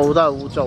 保得污糟。